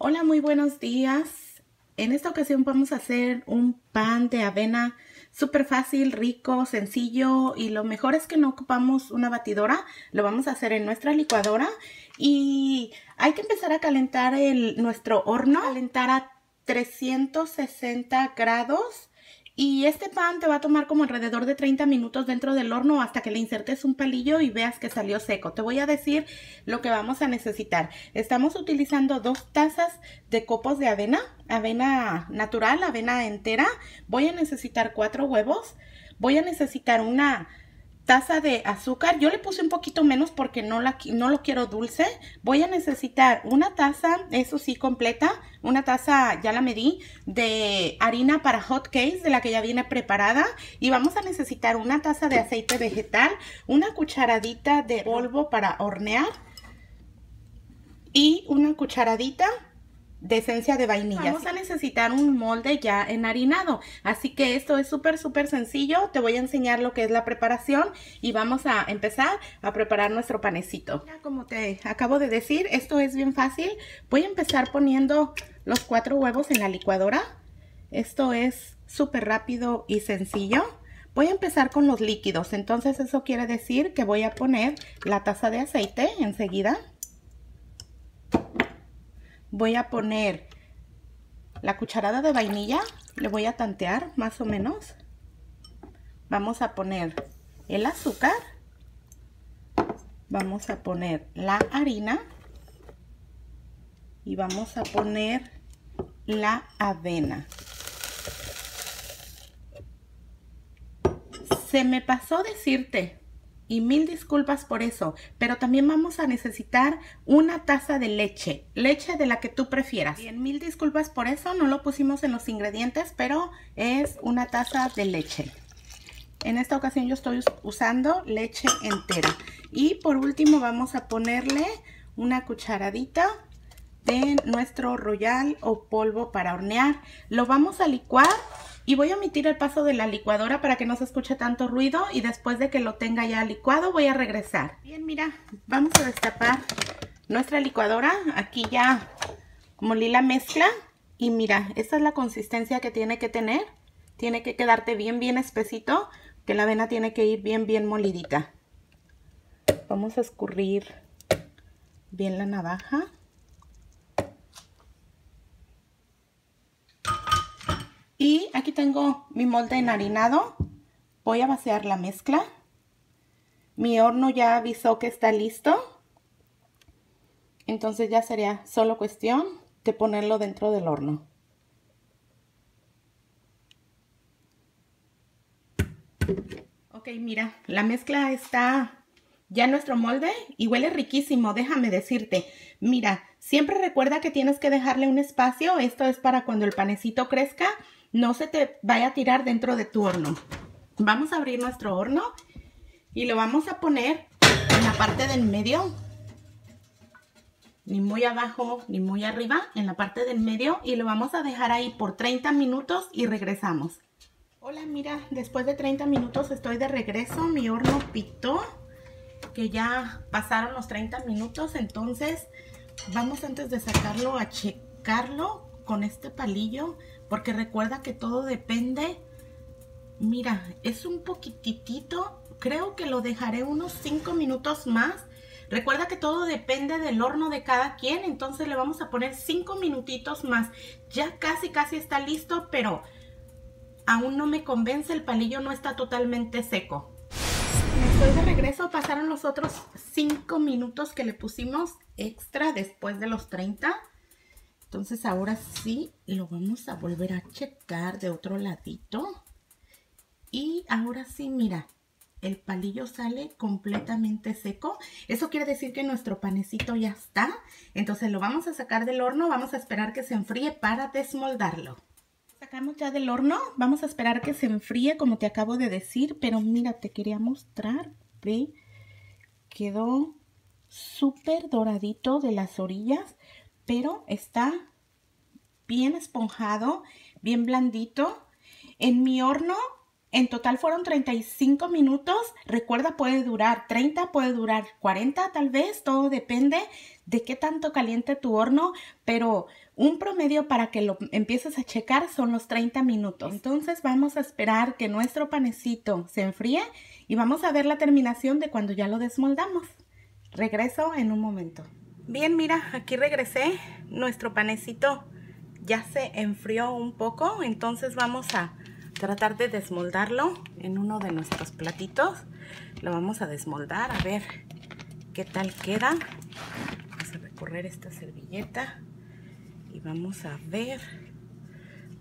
Hola, muy buenos días. En esta ocasión vamos a hacer un pan de avena súper fácil, rico, sencillo y lo mejor es que no ocupamos una batidora, lo vamos a hacer en nuestra licuadora y hay que empezar a calentar el, nuestro horno, calentar a 360 grados y este pan te va a tomar como alrededor de 30 minutos dentro del horno hasta que le insertes un palillo y veas que salió seco. Te voy a decir lo que vamos a necesitar. Estamos utilizando dos tazas de copos de avena, avena natural, avena entera. Voy a necesitar cuatro huevos. Voy a necesitar una taza de azúcar. Yo le puse un poquito menos porque no, la, no lo quiero dulce. Voy a necesitar una taza, eso sí, completa. Una taza, ya la medí, de harina para hot cakes, de la que ya viene preparada. Y vamos a necesitar una taza de aceite vegetal, una cucharadita de polvo para hornear y una cucharadita de esencia de vainilla. Vamos a necesitar un molde ya enharinado, así que esto es súper súper sencillo. Te voy a enseñar lo que es la preparación y vamos a empezar a preparar nuestro panecito. Como te acabo de decir, esto es bien fácil. Voy a empezar poniendo los cuatro huevos en la licuadora. Esto es súper rápido y sencillo. Voy a empezar con los líquidos, entonces eso quiere decir que voy a poner la taza de aceite enseguida voy a poner la cucharada de vainilla, le voy a tantear más o menos. Vamos a poner el azúcar, vamos a poner la harina y vamos a poner la avena. Se me pasó decirte y mil disculpas por eso, pero también vamos a necesitar una taza de leche, leche de la que tú prefieras. Bien, mil disculpas por eso, no lo pusimos en los ingredientes, pero es una taza de leche. En esta ocasión yo estoy usando leche entera. Y por último vamos a ponerle una cucharadita de nuestro royal o polvo para hornear. Lo vamos a licuar y voy a omitir el paso de la licuadora para que no se escuche tanto ruido y después de que lo tenga ya licuado voy a regresar. Bien, mira, vamos a destapar nuestra licuadora. Aquí ya molí la mezcla y mira, esta es la consistencia que tiene que tener. Tiene que quedarte bien, bien espesito, que la avena tiene que ir bien, bien molidita. Vamos a escurrir bien la navaja. Y aquí tengo mi molde enharinado. Voy a vaciar la mezcla. Mi horno ya avisó que está listo. Entonces ya sería solo cuestión de ponerlo dentro del horno. Ok, mira, la mezcla está ya en nuestro molde y huele riquísimo, déjame decirte. Mira, siempre recuerda que tienes que dejarle un espacio. Esto es para cuando el panecito crezca no se te vaya a tirar dentro de tu horno. Vamos a abrir nuestro horno y lo vamos a poner en la parte del medio. Ni muy abajo ni muy arriba, en la parte del medio y lo vamos a dejar ahí por 30 minutos y regresamos. Hola, mira, después de 30 minutos estoy de regreso. Mi horno pitó, que ya pasaron los 30 minutos. Entonces, vamos antes de sacarlo a checarlo con este palillo porque recuerda que todo depende. Mira, es un poquitito. Creo que lo dejaré unos 5 minutos más. Recuerda que todo depende del horno de cada quien. Entonces le vamos a poner 5 minutitos más. Ya casi, casi está listo, pero aún no me convence. El palillo no está totalmente seco. Estoy de regreso. Pasaron los otros 5 minutos que le pusimos extra después de los 30. Entonces ahora sí lo vamos a volver a checar de otro ladito. Y ahora sí, mira, el palillo sale completamente seco. Eso quiere decir que nuestro panecito ya está. Entonces lo vamos a sacar del horno. Vamos a esperar que se enfríe para desmoldarlo. Sacamos ya del horno. Vamos a esperar que se enfríe como te acabo de decir. Pero mira, te quería mostrar. Ve, quedó súper doradito de las orillas pero está bien esponjado, bien blandito. En mi horno En total fueron 35 minutos. Recuerda, puede durar 30, puede durar 40 tal vez. Todo depende de qué tanto caliente tu horno. Pero un promedio para que lo empieces a checar son los 30 minutos. Entonces vamos a esperar que nuestro panecito se enfríe y vamos a ver la terminación de cuando ya lo desmoldamos. Regreso en un momento. Bien, mira, aquí regresé. Nuestro panecito ya se enfrió un poco. Entonces vamos a tratar de desmoldarlo en uno de nuestros platitos. Lo vamos a desmoldar a ver qué tal queda. Vamos a recorrer esta servilleta y vamos a ver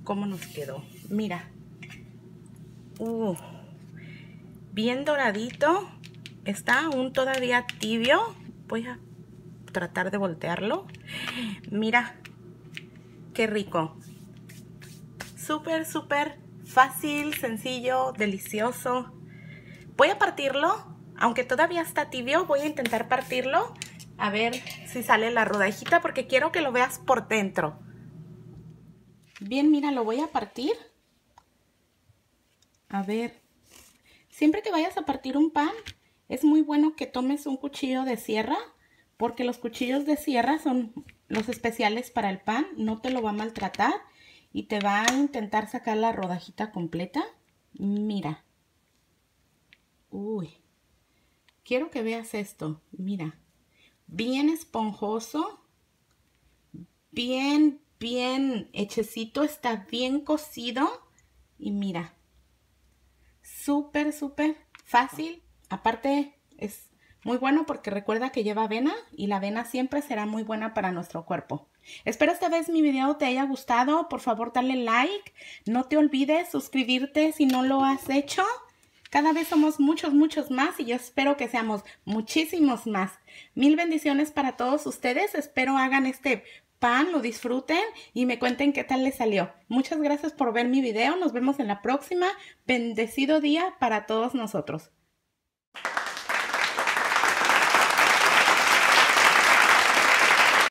cómo nos quedó. Mira, uh, bien doradito, está aún todavía tibio. Voy a tratar de voltearlo. Mira, qué rico. Súper, súper Fácil, sencillo, delicioso. Voy a partirlo, aunque todavía está tibio, voy a intentar partirlo. A ver si sale la rodajita porque quiero que lo veas por dentro. Bien, mira, lo voy a partir. A ver, siempre que vayas a partir un pan, es muy bueno que tomes un cuchillo de sierra, porque los cuchillos de sierra son los especiales para el pan, no te lo va a maltratar y te va a intentar sacar la rodajita completa. Mira. Uy. Quiero que veas esto. Mira. Bien esponjoso. Bien, bien hechecito. Está bien cocido. Y mira. Súper, súper fácil. Aparte es muy bueno porque recuerda que lleva avena y la avena siempre será muy buena para nuestro cuerpo. Espero esta vez mi video te haya gustado. Por favor, dale like. No te olvides suscribirte si no lo has hecho. Cada vez somos muchos, muchos más y yo espero que seamos muchísimos más. Mil bendiciones para todos ustedes. Espero hagan este pan, lo disfruten y me cuenten qué tal les salió. Muchas gracias por ver mi video. Nos vemos en la próxima. Bendecido día para todos nosotros.